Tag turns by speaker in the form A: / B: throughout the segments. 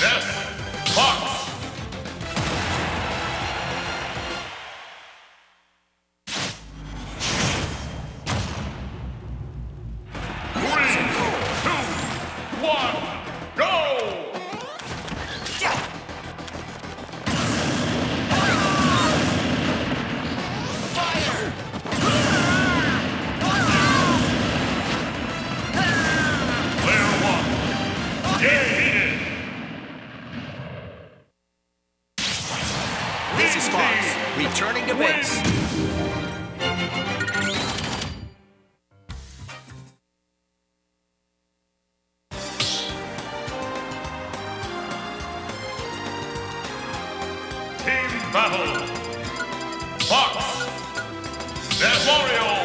A: Death Fox.
B: Is Fox, returning to base.
A: Team battle. Fox. Death Wario.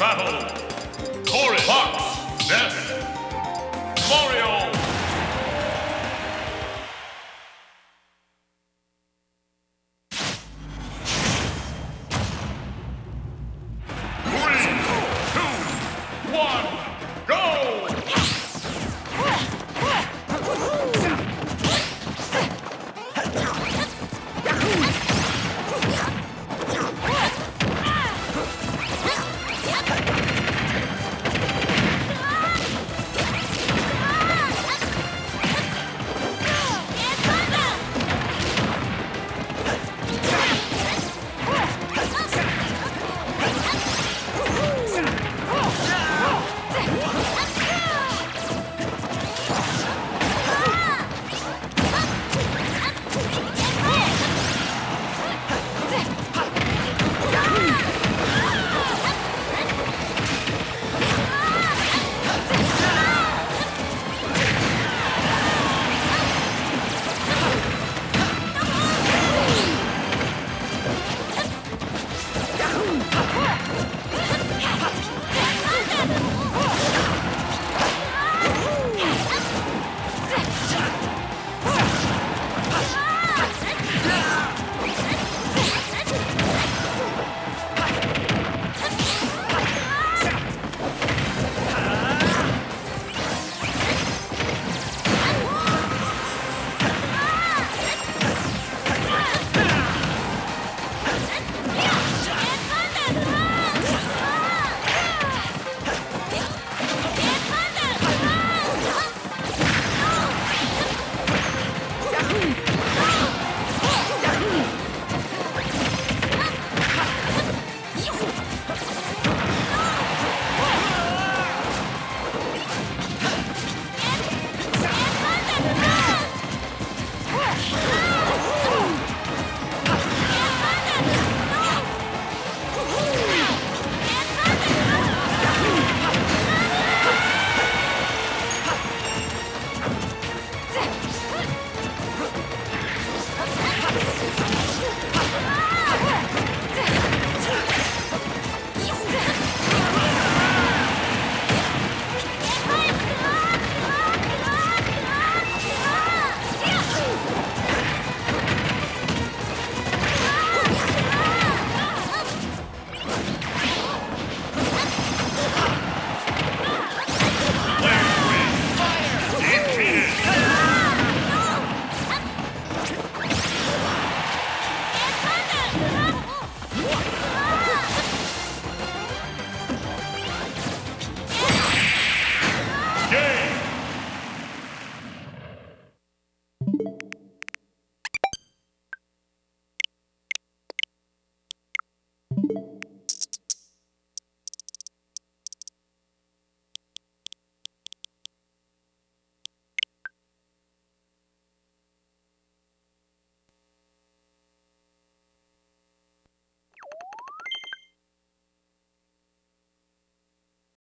A: battle, Corey Fox, Death, Mario